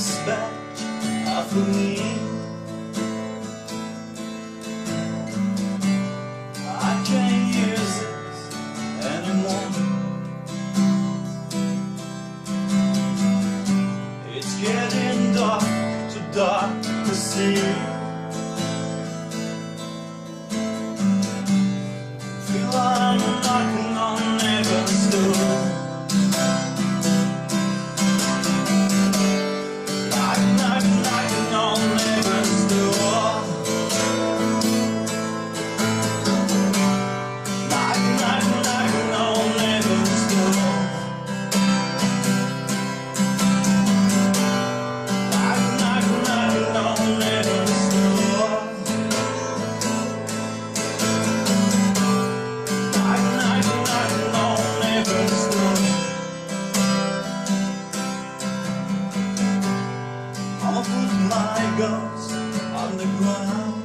off of me. I can't use this anymore. It's getting dark, too dark to see. on the ground.